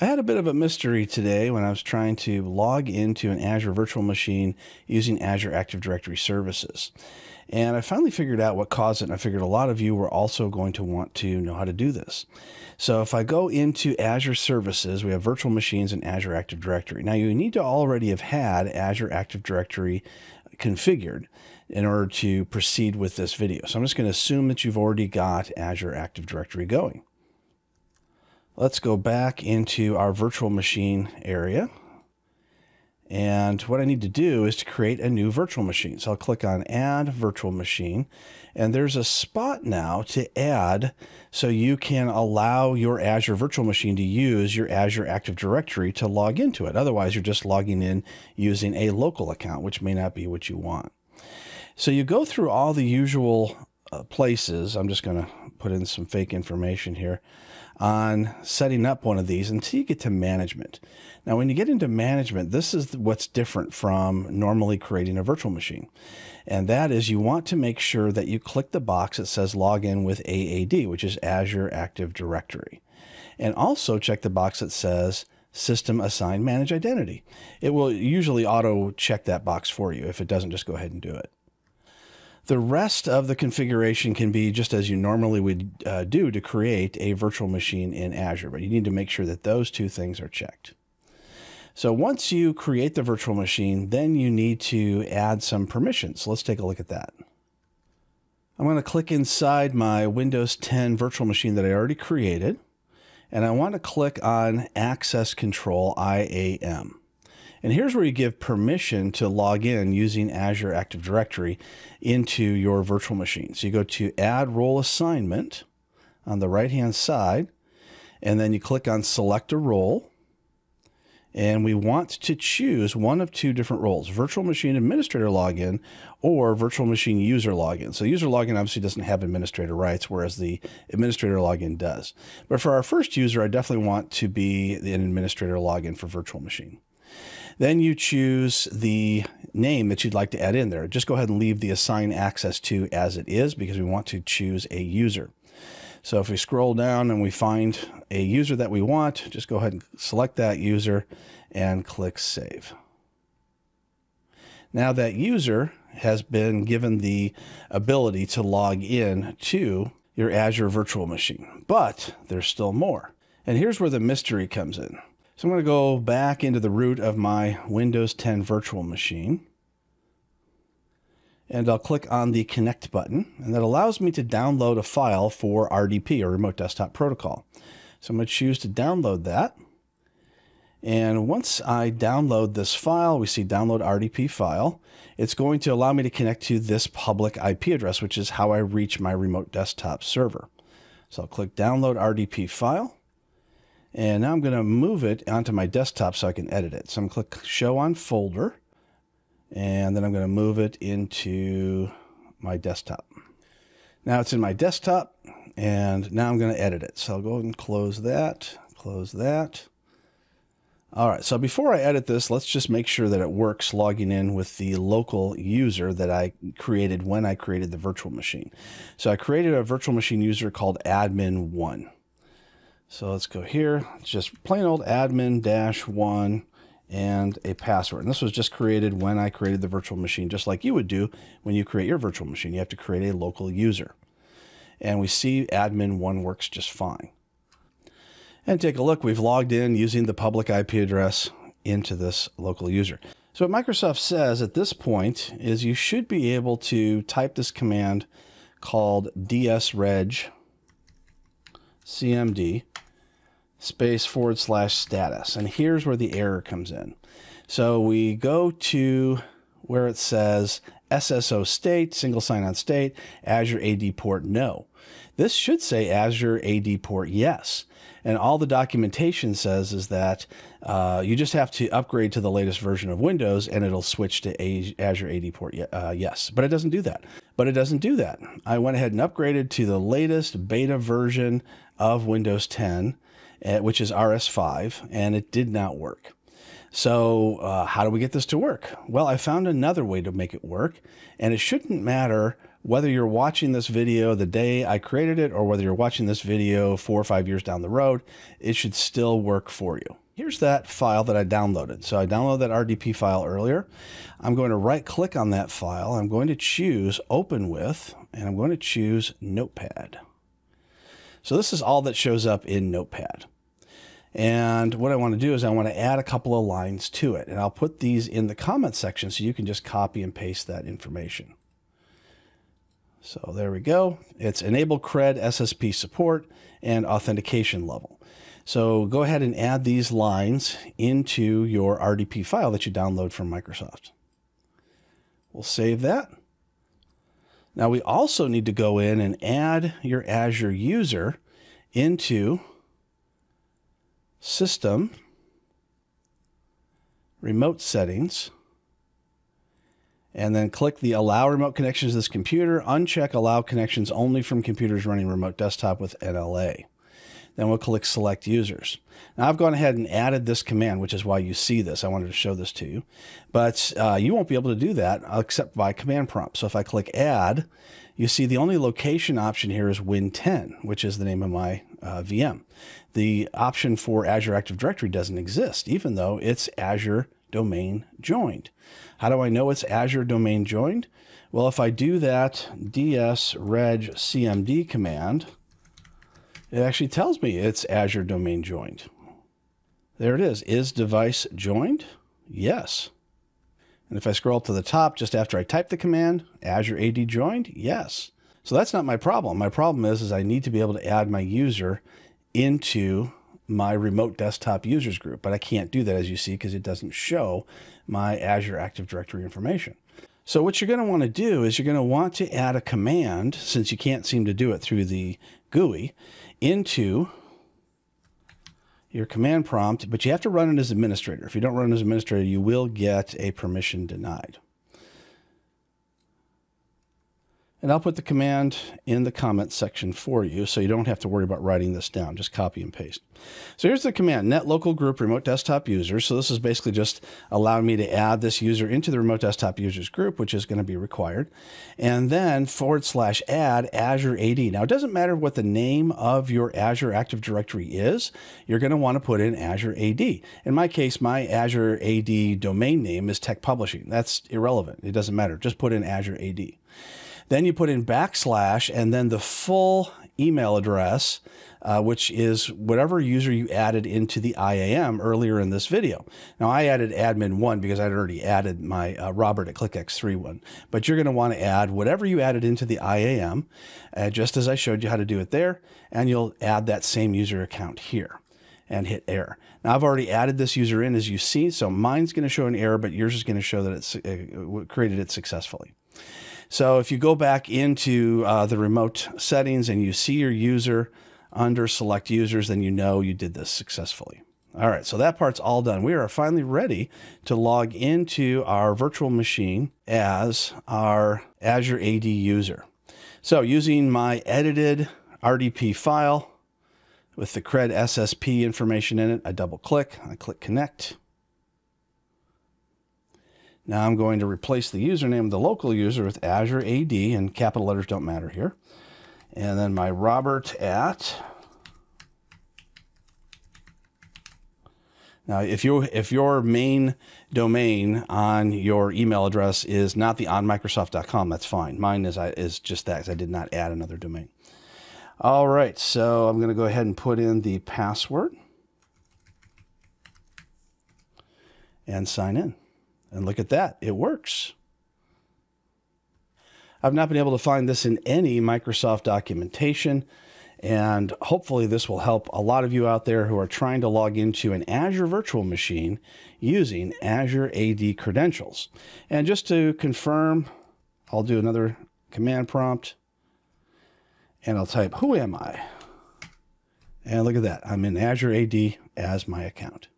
I had a bit of a mystery today when I was trying to log into an Azure virtual machine using Azure Active Directory services. And I finally figured out what caused it, and I figured a lot of you were also going to want to know how to do this. So if I go into Azure Services, we have virtual machines and Azure Active Directory. Now you need to already have had Azure Active Directory configured in order to proceed with this video. So I'm just going to assume that you've already got Azure Active Directory going. Let's go back into our virtual machine area. And what I need to do is to create a new virtual machine. So I'll click on Add Virtual Machine. And there's a spot now to add so you can allow your Azure virtual machine to use your Azure Active Directory to log into it. Otherwise, you're just logging in using a local account, which may not be what you want. So you go through all the usual uh, places. I'm just going to put in some fake information here on setting up one of these until you get to management. Now, when you get into management, this is what's different from normally creating a virtual machine. And that is you want to make sure that you click the box that says log in with AAD, which is Azure Active Directory. And also check the box that says system assign manage identity. It will usually auto check that box for you. If it doesn't, just go ahead and do it. The rest of the configuration can be just as you normally would uh, do to create a virtual machine in Azure, but you need to make sure that those two things are checked. So once you create the virtual machine, then you need to add some permissions. Let's take a look at that. I'm going to click inside my Windows 10 virtual machine that I already created, and I want to click on Access Control IAM. And here's where you give permission to log in using Azure Active Directory into your virtual machine. So you go to Add Role Assignment on the right hand side, and then you click on Select a Role. And we want to choose one of two different roles virtual machine administrator login or virtual machine user login. So, user login obviously doesn't have administrator rights, whereas the administrator login does. But for our first user, I definitely want to be an administrator login for virtual machine. Then you choose the name that you'd like to add in there. Just go ahead and leave the assign access to as it is because we want to choose a user. So if we scroll down and we find a user that we want, just go ahead and select that user and click save. Now that user has been given the ability to log in to your Azure virtual machine, but there's still more. And here's where the mystery comes in. So I'm going to go back into the root of my Windows 10 virtual machine. And I'll click on the connect button and that allows me to download a file for RDP or remote desktop protocol. So I'm going to choose to download that. And once I download this file, we see download RDP file. It's going to allow me to connect to this public IP address, which is how I reach my remote desktop server. So I'll click download RDP file. And now I'm going to move it onto my desktop so I can edit it. So I'm going to click Show on Folder, and then I'm going to move it into my desktop. Now it's in my desktop, and now I'm going to edit it. So I'll go and close that, close that. All right, so before I edit this, let's just make sure that it works logging in with the local user that I created when I created the virtual machine. So I created a virtual machine user called admin1. So let's go here. It's just plain old admin dash one and a password. And this was just created when I created the virtual machine, just like you would do when you create your virtual machine. You have to create a local user. And we see admin one works just fine. And take a look, we've logged in using the public IP address into this local user. So what Microsoft says at this point is you should be able to type this command called dsreg cmd space forward slash status. And here's where the error comes in. So we go to where it says SSO state, single sign on state, Azure AD port no. This should say Azure AD port yes. And all the documentation says is that uh, you just have to upgrade to the latest version of Windows and it'll switch to Azure AD port uh, yes. But it doesn't do that. But it doesn't do that. I went ahead and upgraded to the latest beta version of Windows 10 uh, which is RS5, and it did not work. So, uh, how do we get this to work? Well, I found another way to make it work, and it shouldn't matter whether you're watching this video the day I created it or whether you're watching this video four or five years down the road, it should still work for you. Here's that file that I downloaded. So I downloaded that RDP file earlier. I'm going to right click on that file. I'm going to choose open with, and I'm going to choose notepad. So this is all that shows up in notepad. And what I want to do is I want to add a couple of lines to it. And I'll put these in the comment section so you can just copy and paste that information. So there we go. It's enable CRED SSP support and authentication level. So go ahead and add these lines into your RDP file that you download from Microsoft. We'll save that. Now we also need to go in and add your Azure user into System, Remote Settings, and then click the Allow Remote Connections to this computer. Uncheck Allow Connections only from computers running remote desktop with NLA. Then we'll click select users. Now I've gone ahead and added this command, which is why you see this. I wanted to show this to you, but uh, you won't be able to do that except by command prompt. So if I click add, you see the only location option here is Win10, which is the name of my uh, VM. The option for Azure Active Directory doesn't exist, even though it's Azure domain joined. How do I know it's Azure domain joined? Well, if I do that ds reg cmd command, it actually tells me it's Azure domain joined. There it is. Is device joined? Yes. And if I scroll up to the top just after I type the command, Azure AD joined? Yes. So that's not my problem. My problem is, is I need to be able to add my user into my remote desktop users group, but I can't do that as you see because it doesn't show my Azure Active Directory information. So what you're going to want to do is you're going to want to add a command since you can't seem to do it through the GUI into your command prompt, but you have to run it as administrator. If you don't run it as administrator, you will get a permission denied. And I'll put the command in the comment section for you so you don't have to worry about writing this down. Just copy and paste. So here's the command, net local group remote desktop users. So this is basically just allowing me to add this user into the remote desktop users group, which is going to be required. And then forward slash add Azure AD. Now it doesn't matter what the name of your Azure Active Directory is. You're going to want to put in Azure AD. In my case, my Azure AD domain name is Tech Publishing. That's irrelevant. It doesn't matter. Just put in Azure AD. Then you put in backslash and then the full email address, uh, which is whatever user you added into the IAM earlier in this video. Now I added admin one because I'd already added my uh, Robert at ClickX3 one, but you're going to want to add whatever you added into the IAM, uh, just as I showed you how to do it there, and you'll add that same user account here and hit error. Now I've already added this user in as you see, so mine's going to show an error, but yours is going to show that it's uh, created it successfully. So if you go back into uh, the remote settings and you see your user under select users, then you know you did this successfully. All right, so that part's all done. We are finally ready to log into our virtual machine as our Azure AD user. So using my edited RDP file with the CRED SSP information in it, I double click, I click connect. Now I'm going to replace the username of the local user with Azure AD, and capital letters don't matter here. And then my Robert at. Now, if you if your main domain on your email address is not the onmicrosoft.com, that's fine. Mine is is just that because I did not add another domain. All right, so I'm going to go ahead and put in the password and sign in. And look at that, it works. I've not been able to find this in any Microsoft documentation, and hopefully this will help a lot of you out there who are trying to log into an Azure virtual machine using Azure AD credentials. And just to confirm, I'll do another command prompt, and I'll type, who am I? And look at that, I'm in Azure AD as my account.